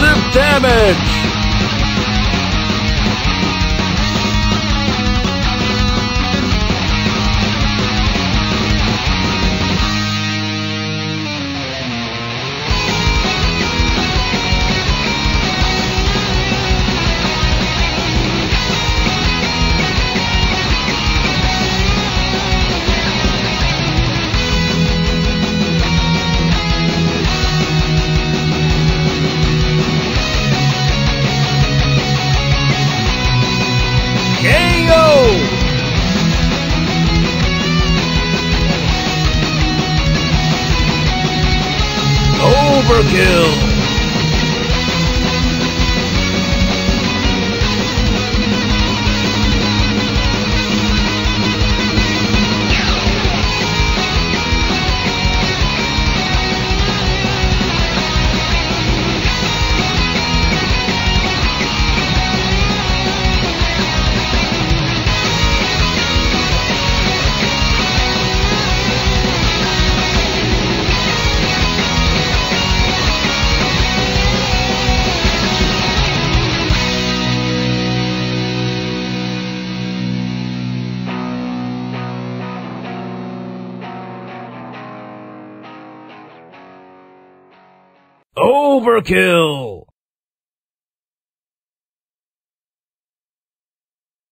massive damage! Overkill! Overkill!